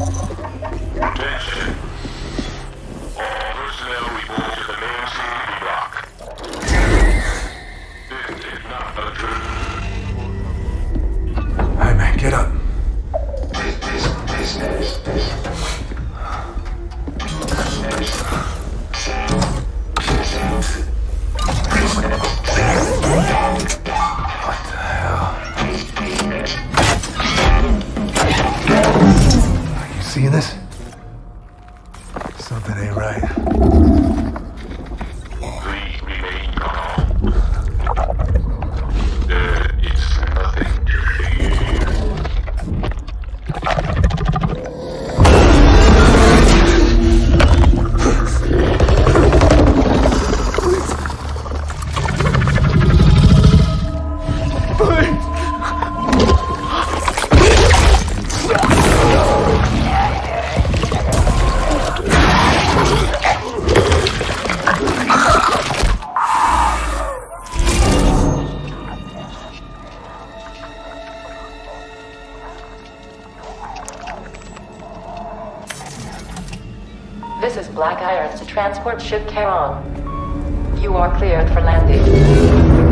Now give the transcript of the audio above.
Ha Seeing this? Something ain't right. This is Black Irons to transport ship Charon. You are cleared for landing.